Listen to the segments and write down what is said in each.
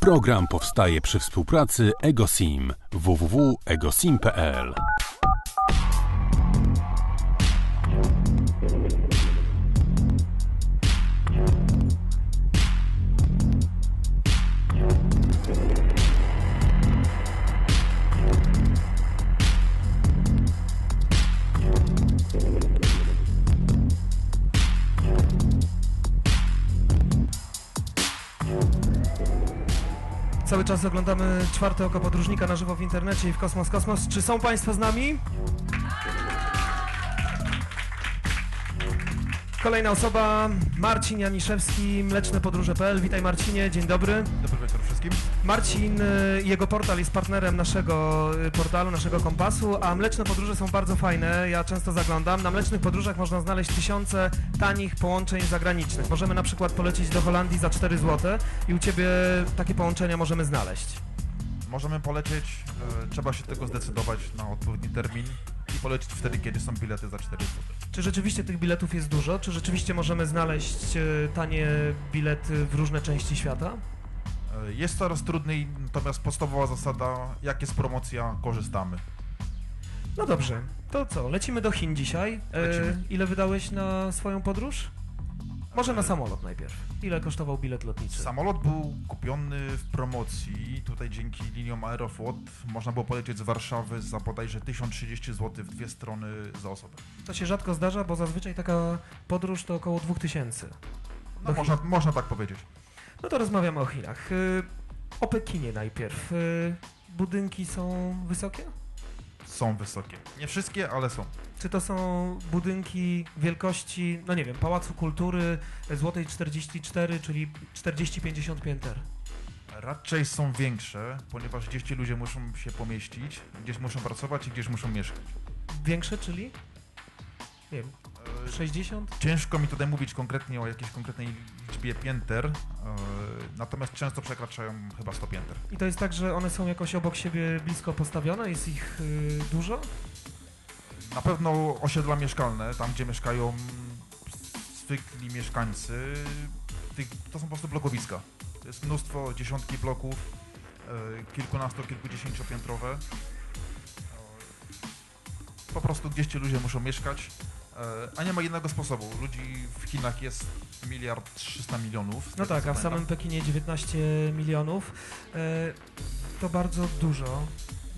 Program powstaje przy współpracy EgoSim. www.egosim.pl Cały czas oglądamy czwarte oko podróżnika na żywo w internecie i w Kosmos Kosmos. Czy są Państwo z nami? Kolejna osoba, Marcin Janiszewski, mleczne-podróże.pl. Witaj Marcinie, dzień dobry. Dobry wieczór wszystkim. Marcin, y, jego portal jest partnerem naszego y, portalu, naszego kompasu, a mleczne podróże są bardzo fajne. Ja często zaglądam. Na mlecznych podróżach można znaleźć tysiące tanich połączeń zagranicznych. Możemy na przykład polecieć do Holandii za 4 zł i u Ciebie takie połączenia możemy znaleźć. Możemy polecieć, e, trzeba się tego zdecydować na odpowiedni termin i polecieć wtedy, kiedy są bilety za 4 zł. Czy rzeczywiście tych biletów jest dużo? Czy rzeczywiście możemy znaleźć y, tanie bilety w różne części świata? E, Jest coraz trudniej, natomiast podstawowa zasada, jak jest promocja, korzystamy. No dobrze, to co? Lecimy do Chin dzisiaj. E, Lecimy. ile wydałeś na swoją podróż? Może na samolot najpierw. Ile kosztował bilet lotniczy? Samolot był kupiony w promocji, tutaj dzięki liniom Aeroflot można było polecieć z Warszawy za bodajże 1030 zł w dwie strony za osobę. To się rzadko zdarza, bo zazwyczaj taka podróż to około 2000. No, Do można, można tak powiedzieć. No to rozmawiamy o Chinach. Y, O Pekinie najpierw. Y, Budynki są wysokie? Są wysokie. Nie wszystkie, ale są. Czy to są budynki wielkości, no nie wiem, Pałacu Kultury Złotej 44, czyli 40-50 pięter? Raczej są większe, ponieważ gdzieś ci ludzie muszą się pomieścić, gdzieś muszą pracować i gdzieś muszą mieszkać. Większe, czyli? Nie wiem, E, 60? Ciężko mi tutaj mówić konkretnie o jakiejś konkretnej liczbie pięter, e, natomiast często przekraczają chyba 100 pięter. I to jest tak, że one są jakoś obok siebie blisko postawione? Jest ich y, dużo? Na pewno osiedla mieszkalne, tam gdzie mieszkają zwykli mieszkańcy, to są po prostu blokowiska. To jest mnóstwo, dziesiątki bloków, e, kilkunasto, kilkudziesięciopiętrowe. Po prostu gdzieś ci ludzie muszą mieszkać, a nie ma innego sposobu. Ludzi w Chinach jest miliard 300 milionów. No tak, a w samym. Pekinie 19 milionów. E, to bardzo dużo.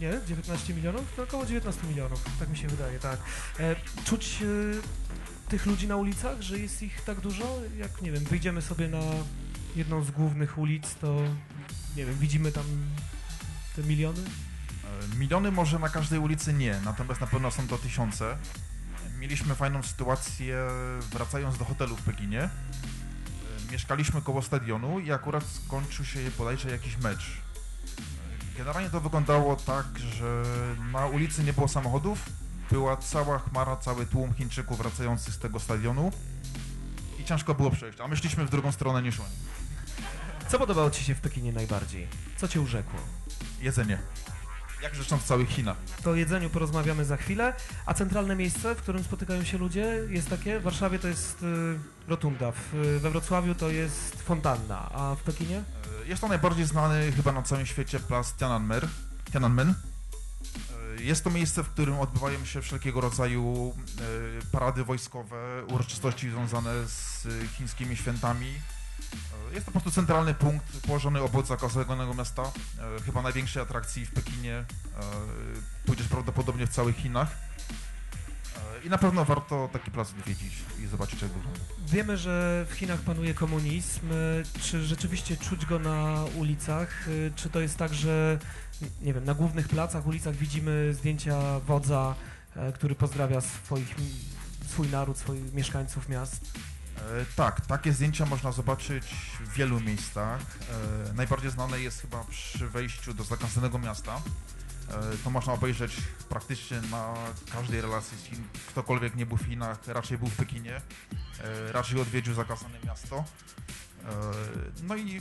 Nie? 19 milionów? To około 19 milionów, tak mi się wydaje, tak. E, czuć e, tych ludzi na ulicach, że jest ich tak dużo? Jak, nie wiem, wyjdziemy sobie na jedną z głównych ulic, to, nie wiem, widzimy tam te miliony? E, Miliony może na każdej ulicy nie, natomiast na pewno są to tysiące. Mieliśmy fajną sytuację wracając do hotelu w Pekinie. E, Mieszkaliśmy koło stadionu i akurat skończył się bodajże jakiś mecz. E, Generalnie to wyglądało tak, że na ulicy nie było samochodów, była cała chmara, cały tłum Chińczyków wracających z tego stadionu i ciężko było przejść, a myśleliśmy w drugą stronę niż oni. Co podobało Ci się w Pekinie najbardziej? Co Cię urzekło? Jedzenie. Jak zresztą w całych Chinach. To o jedzeniu porozmawiamy za chwilę. A centralne miejsce, w którym spotykają się ludzie, jest takie? W Warszawie to jest y, Rotunda, w, y, we Wrocławiu to jest Fontanna, a w Pekinie? E, Jest to najbardziej znany chyba na całym świecie plac Tiananmen. Tiananmen. E, Jest to miejsce, w którym odbywają się wszelkiego rodzaju e, parady wojskowe, uroczystości związane z chińskimi świętami. E, Jest to po prostu centralny punkt położony obok zakazanego miasta, e, chyba największej atrakcji w Pekinie, e, tudzież prawdopodobnie w całych Chinach. E, I na pewno warto taki plac odwiedzić i zobaczyć jak wygląda. Wiemy, że w Chinach panuje komunizm. Czy rzeczywiście czuć go na ulicach? Czy to jest tak, że nie wiem, na głównych placach, ulicach widzimy zdjęcia wodza, e, który pozdrawia swoich, swój naród, swoich mieszkańców miast? E, Tak, takie zdjęcia można zobaczyć w wielu miejscach. E, najbardziej znane jest chyba przy wejściu do zakazanego miasta. E, to można obejrzeć praktycznie na każdej relacji z Chin. Ktokolwiek nie był w Chinach, raczej był w Pekinie, raczej odwiedził zakazane miasto. No i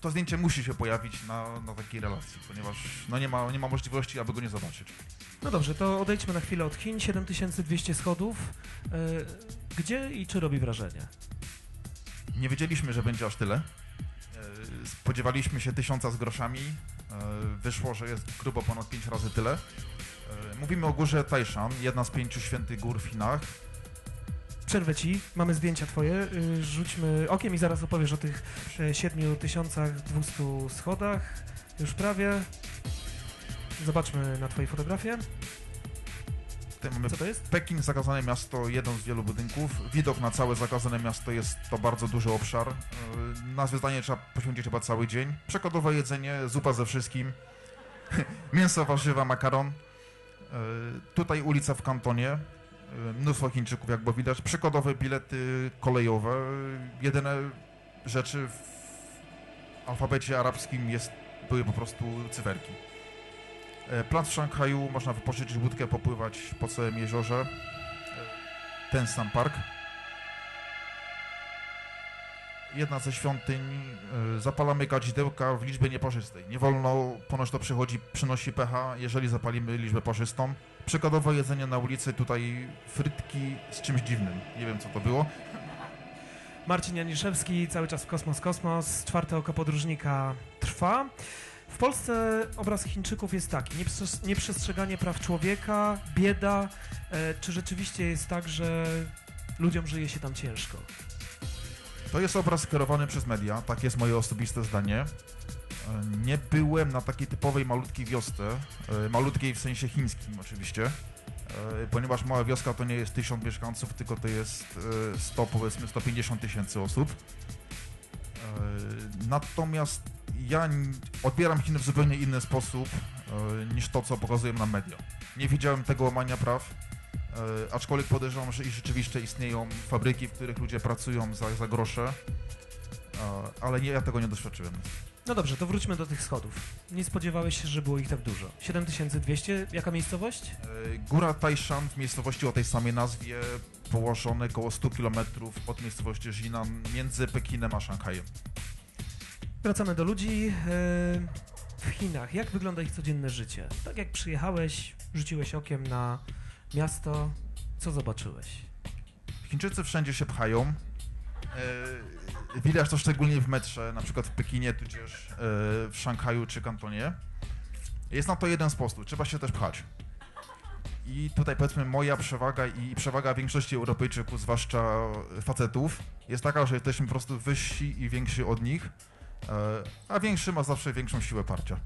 to zdjęcie musi się pojawić na, na takiej relacji, ponieważ no nie, ma, nie ma możliwości, aby go nie zobaczyć. No dobrze, to odejdźmy na chwilę od Chin. 7200 schodów. E, Gdzie i czy robi wrażenie? Nie wiedzieliśmy, że będzie aż tyle. E, Spodziewaliśmy się tysiąca z groszami. E, Wyszło, że jest grubo ponad pięć razy tyle. Mówimy o górze Taishan, jedna z pięciu świętych gór w Chinach. Przerwę ci, mamy zdjęcia twoje, y, rzućmy okiem i zaraz opowiesz o tych e, 7200 schodach. Już prawie. Zobaczmy na twojej fotografii. Tutaj mamy Co to jest? Pekin, zakazane miasto, jeden z wielu budynków. Widok na całe zakazane miasto jest to bardzo duży obszar. E, Na zwiedzanie trzeba poświęcić chyba cały dzień. Przekładowe jedzenie, zupa ze wszystkim. Mięso, warzywa, makaron. E, Tutaj ulica w kantonie. E, Mnóstwo Chińczyków, jak było widać. Przykładowe bilety kolejowe. Jedyne rzeczy w alfabecie arabskim jest, były po prostu cyferki. E, Plac w Szanghaju, można wypożyczyć łódkę, popływać po całym jeziorze. E, Ten sam park. Jedna ze świątyń, zapalamy kadzidełka w liczbie nieparzystej. Nie wolno, ponoć to przychodzi, przynosi pecha, jeżeli zapalimy liczbę parzystą. Przykładowo jedzenie na ulicy, tutaj frytki z czymś dziwnym. Nie wiem co to było. Marcin Janiszewski, cały czas w Kosmos Kosmos. Czwarte oko podróżnika trwa. W Polsce obraz Chińczyków jest taki, nieprzes- nieprzestrzeganie praw człowieka, bieda. E, czy rzeczywiście jest tak, że ludziom żyje się tam ciężko? To jest obraz skierowany przez media, tak jest moje osobiste zdanie. E, Nie byłem na takiej typowej malutkiej wiosce, e, malutkiej w sensie chińskim oczywiście, e, ponieważ mała wioska to nie jest tysiąc mieszkańców, tylko to jest e, 100, powiedzmy 150 tysięcy osób. Natomiast ja odbieram Chiny w zupełnie inny sposób niż to, co pokazują nam media. Nie widziałem tego łamania praw, aczkolwiek podejrzewam, że i rzeczywiście istnieją fabryki, w których ludzie pracują za, za grosze, ale nie, ja tego nie doświadczyłem. No dobrze, to wróćmy do tych schodów. Nie spodziewałeś się, że było ich tak dużo. 7200, jaka miejscowość? E, Góra Taishan w miejscowości o tej samej nazwie, położone około 100 km od miejscowości Jinan, między Pekinem a Szanghajem. Wracamy do ludzi. e, W Chinach, jak wygląda ich codzienne życie? Tak jak przyjechałeś, rzuciłeś okiem na miasto, co zobaczyłeś? Chińczycy wszędzie się pchają. Widać to szczególnie w metrze, na przykład w Pekinie, tudzież e, w Szanghaju czy Kantonie. Jest na to jeden sposób, trzeba się też pchać. I tutaj powiedzmy moja przewaga i przewaga większości Europejczyków, zwłaszcza facetów, jest taka, że jesteśmy po prostu wyżsi i więksi od nich, e, a większy ma zawsze większą siłę parcia.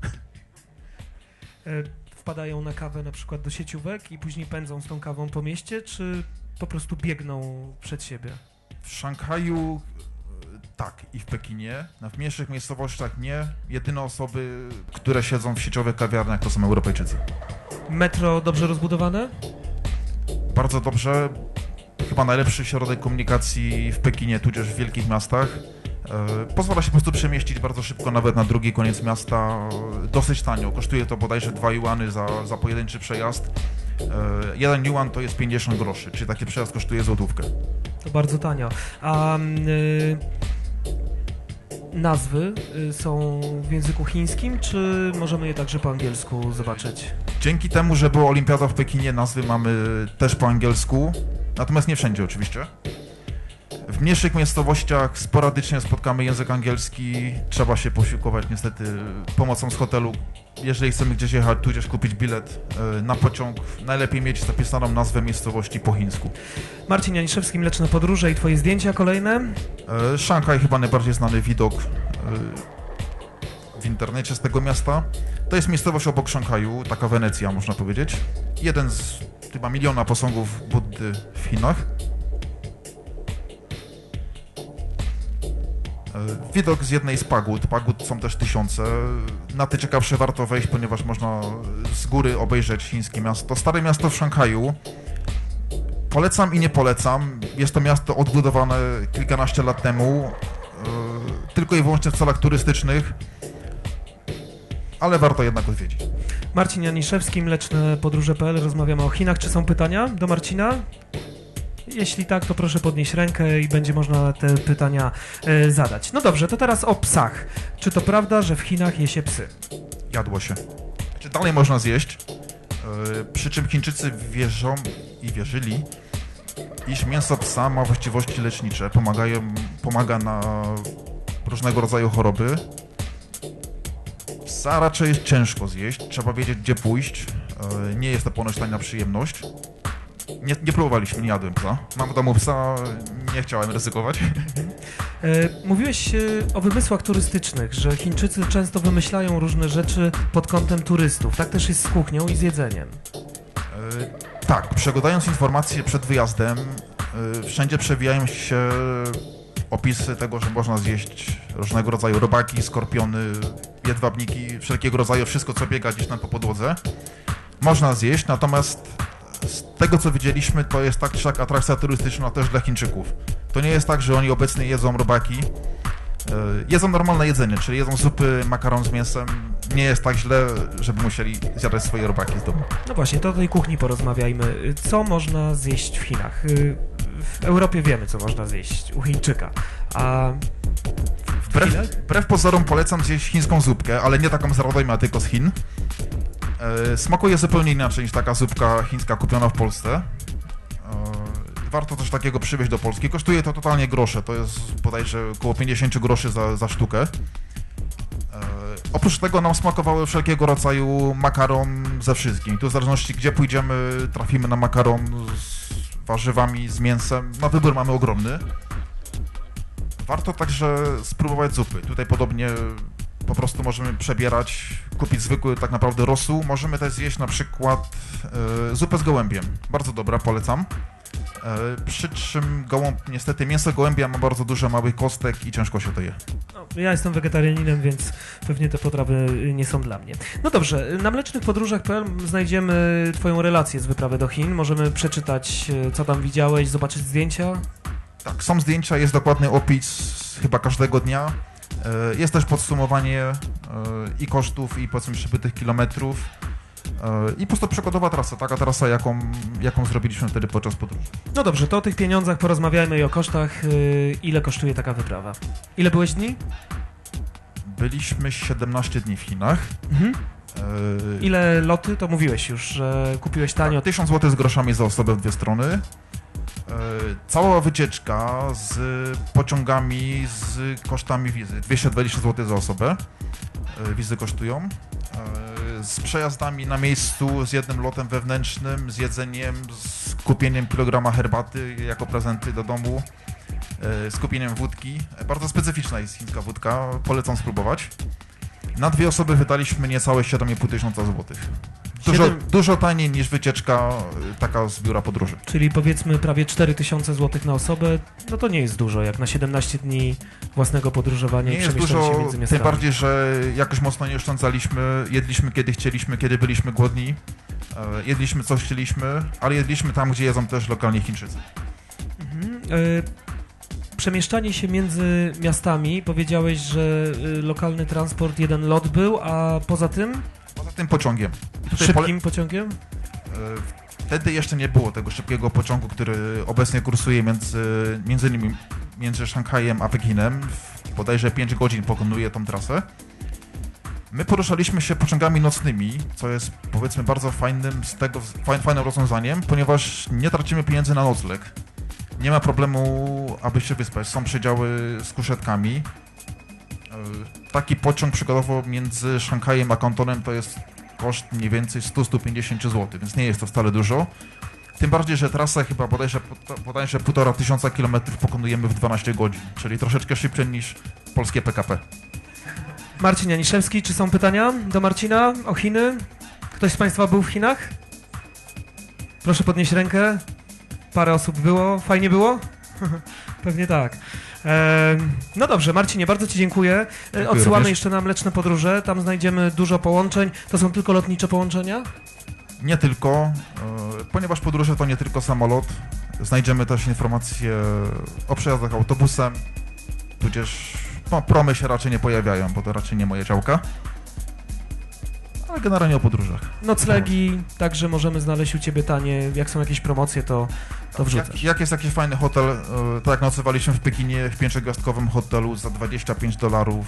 E, Wpadają na kawę na przykład do sieciówek i później pędzą z tą kawą po mieście, czy po prostu biegną przed siebie? W Szanghaju tak i w Pekinie. Na w mniejszych miejscowościach nie. Jedyne osoby, które siedzą w sieciowych kawiarniach to są Europejczycy. Metro dobrze rozbudowane? Bardzo dobrze. Chyba najlepszy środek komunikacji w Pekinie, tudzież w wielkich miastach. E, Pozwala się po prostu przemieścić bardzo szybko, nawet na drugi koniec miasta. E, Dosyć tanio. Kosztuje to bodajże 2 juany za, za pojedynczy przejazd. E, Jeden yuan to jest 50 groszy, czyli taki przejazd kosztuje złotówkę. To bardzo tanio. A mm, y, nazwy y, są w języku chińskim, czy możemy je także po angielsku zobaczyć? Dzięki temu, że była olimpiada w Pekinie, nazwy mamy też po angielsku, natomiast nie wszędzie oczywiście. W mniejszych miejscowościach sporadycznie spotkamy język angielski, trzeba się posiłkować niestety pomocą z hotelu. Jeżeli chcemy gdzieś jechać, tudzież kupić bilet e, na pociąg, najlepiej mieć zapisaną nazwę miejscowości po chińsku. Marcin Janiszewski, Mleczne Podróże i twoje zdjęcia kolejne. E, Szanghaj chyba najbardziej znany widok e, w internecie z tego miasta. To jest miejscowość obok Szanghaju, taka Wenecja można powiedzieć. Jeden z chyba miliona posągów Buddy w Chinach. Widok z jednej z pagód, pagód są też tysiące. Na te ciekawsze warto wejść, ponieważ można z góry obejrzeć chińskie miasto. Stare miasto w Szanghaju. Polecam i nie polecam. Jest to miasto odbudowane kilkanaście lat temu, e, tylko i wyłącznie w celach turystycznych, ale warto jednak odwiedzić. Marcin Janiszewski, mlecznepodróże.pl. Rozmawiamy o Chinach. Czy są pytania do Marcina? Jeśli tak, to proszę podnieść rękę i będzie można te pytania e, zadać. No dobrze, to teraz o psach. Czy to prawda, że w Chinach je się psy? Jadło się. Czy dalej można zjeść? E, Przy czym Chińczycy wierzą i wierzyli, iż mięso psa ma właściwości lecznicze, pomagają, pomaga na różnego rodzaju choroby. Psa raczej jest ciężko zjeść, trzeba wiedzieć gdzie pójść. E, Nie jest to ponoć tania przyjemność. Nie, nie próbowaliśmy, nie jadłem psa. Mam w domu psa, nie chciałem ryzykować. E, Mówiłeś e, o wymysłach turystycznych, że Chińczycy często wymyślają różne rzeczy pod kątem turystów. Tak też jest z kuchnią i z jedzeniem. E, Tak, przeglądając informacje przed wyjazdem, wszędzie przewijają się opisy tego, że można zjeść różnego rodzaju robaki, skorpiony, jedwabniki, wszelkiego rodzaju, wszystko co biega gdzieś tam po podłodze. Można zjeść, natomiast z tego co widzieliśmy, to jest tak czy siak atrakcja turystyczna też dla Chińczyków. To nie jest tak, że oni obecnie jedzą robaki. E, Jedzą normalne jedzenie, czyli jedzą zupy, makaron z mięsem. Nie jest tak źle, żeby musieli zjadać swoje robaki z domu. No właśnie, to o tej kuchni porozmawiajmy. Co można zjeść w Chinach? Y, W Europie wiemy, co można zjeść u Chińczyka, a w Wbrew, wbrew pozorom polecam zjeść chińską zupkę, ale nie taką z Radojma, tylko z Chin. E, smakuje zupełnie inaczej niż taka zupka chińska kupiona w Polsce. E, warto coś takiego przywieźć do Polski. Kosztuje to totalnie grosze, to jest bodajże około 50 groszy za, za sztukę. E, oprócz tego nam smakowały wszelkiego rodzaju makaron ze wszystkim. Tu w zależności gdzie pójdziemy, trafimy na makaron z warzywami, z mięsem. Na wybór mamy ogromny. Warto także spróbować zupy. Tutaj podobnie po prostu możemy przebierać, kupić zwykły tak naprawdę rosół. Możemy też zjeść na przykład e, zupę z gołębiem. Bardzo dobra, polecam. E, przy czym gołąb, niestety mięso gołębia ma bardzo dużo małych kostek i ciężko się to je. No, ja jestem wegetarianinem, więc pewnie te potrawy nie są dla mnie. No dobrze, na mlecznykpodróżach.pl znajdziemy Twoją relację z wyprawy do Chin. Możemy przeczytać, e, co tam widziałeś, zobaczyć zdjęcia. Tak, są zdjęcia, jest dokładny opis chyba każdego dnia. E, Jest też podsumowanie e, i kosztów, i powiedzmy przybytych kilometrów. E, I po prostu przykładowa trasa, taka trasa, jaką, jaką zrobiliśmy wtedy podczas podróży. No dobrze, to o tych pieniądzach porozmawiajmy i o kosztach. Ile kosztuje taka wyprawa? Ile byłeś dni? Byliśmy 17 dni w Chinach. Mhm. Ile loty? To mówiłeś już, że kupiłeś tanio. Tak, 1000 zł z groszami za osobę w dwie strony. E, Cała wycieczka z pociągami, z kosztami wizy. 220 zł za osobę. E, Wizy kosztują. E, Z przejazdami na miejscu, z jednym lotem wewnętrznym, z jedzeniem, z kupieniem kilograma herbaty jako prezenty do domu, z kupieniem wódki. Bardzo specyficzna jest chińska wódka, polecam spróbować. Na dwie osoby wydaliśmy niecałe 7,5 tysiąca złotych. Dużo, Siedem- dużo taniej niż wycieczka y, taka z biura podróży. Czyli powiedzmy prawie 4000 zł na osobę. No to nie jest dużo, jak na 17 dni własnego podróżowania Nie i jest przemieszczania się dużo, między tym miastami. bardziej, że jakoś mocno nie oszczędzaliśmy, jedliśmy kiedy chcieliśmy, kiedy byliśmy głodni, e, jedliśmy co chcieliśmy, ale jedliśmy tam, gdzie jedzą też lokalni Chińczycy. Mhm. Y, Przemieszczanie się między miastami, powiedziałeś, że y, lokalny transport, jeden lot był, a poza tym tym pociągiem. Tutaj szybkim pociągiem? e, Wtedy jeszcze nie było tego szybkiego pociągu, który obecnie kursuje między, między innymi między Szanghajem a Pekinem. Bodajże 5 godzin pokonuje tą trasę. My poruszaliśmy się pociągami nocnymi, co jest powiedzmy bardzo fajnym z tego faj- fajnym rozwiązaniem, ponieważ nie tracimy pieniędzy na nocleg. Nie ma problemu, aby się wyspać. Są przedziały z kuszetkami. E, Taki pociąg przykładowo między Szanghajem a Kantonem to jest koszt mniej więcej 100-150 zł, więc nie jest to wcale dużo. Tym bardziej, że trasę chyba bodajże, bodajże 1,5 tysiąca kilometrów pokonujemy w 12 godzin, czyli troszeczkę szybciej niż polskie PKP. Marcin Janiszewski, czy są pytania do Marcina o Chiny? Ktoś z Państwa był w Chinach? Proszę podnieść rękę. Parę osób było. Fajnie było? Pewnie tak. Em, No dobrze, Marcinie, bardzo Ci dziękuję. E, Dziękuję Odsyłamy również. jeszcze na Mleczne Podróże. Tam znajdziemy dużo połączeń. To są tylko lotnicze połączenia? Nie tylko, e, ponieważ podróże to nie tylko samolot, znajdziemy też informacje o przejazdach autobusem, tudzież no, promy się raczej nie pojawiają, bo to raczej nie moja działka. Ale generalnie o podróżach. Noclegi, także możemy znaleźć u Ciebie tanie. Jak są jakieś promocje, to, to wrzucasz. Jak, jak jest jakiś fajny hotel, e, tak jak nocowaliśmy w Pekinie w pięciogwiazdkowym hotelu za 25 dolarów,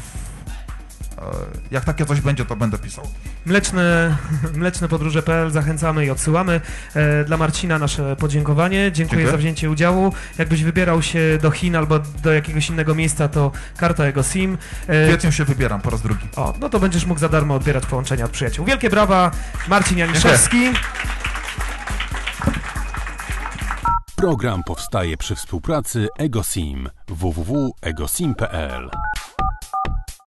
Jak takie coś będzie, to będę pisał. Mleczne, mlecznepodróże.pl zachęcamy i odsyłamy. E, Dla Marcina nasze podziękowanie. Dziękuję, Dziękuję. za wzięcie udziału. Jakbyś wybierał się do Chin albo do jakiegoś innego miejsca, to karta EgoSim. W E, kwietniu się wybieram po raz drugi. O, no to będziesz mógł za darmo odbierać połączenia od przyjaciół. Wielkie brawa, Marcin Janiszewski. Program powstaje przy współpracy EgoSim www.egosim.pl